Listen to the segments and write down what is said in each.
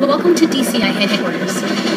Welcome to DCI headquarters.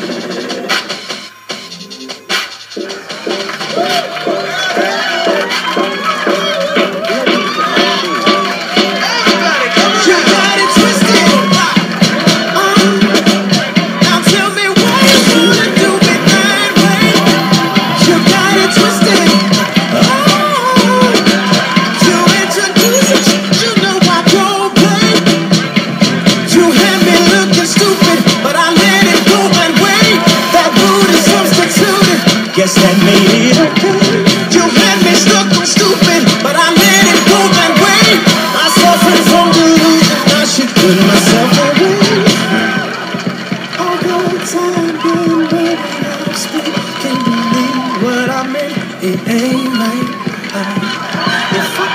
coming, it ain't like I.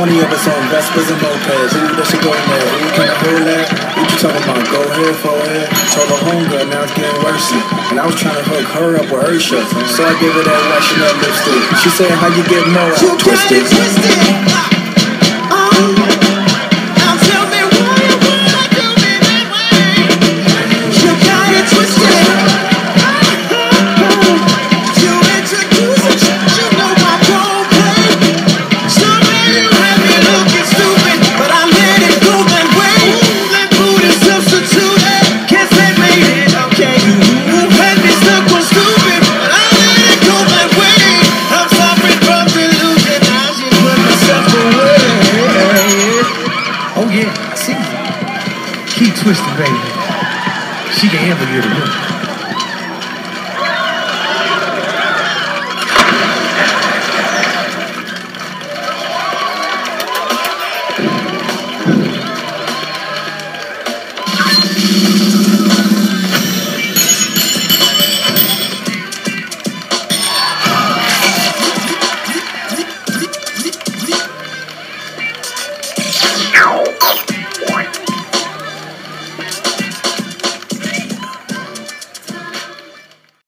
20 of us on Vespas and mopeds. Ooh, that shit there. Ooh, can I hear that? What you talking about? Go ahead, for ahead. Told her homegirl, now it's getting worse. And I was trying to hook her up with her shit. So I gave her that Russian up lipstick. She said, how you get more? You twisted. twisted. twisted, baby. She can handle you the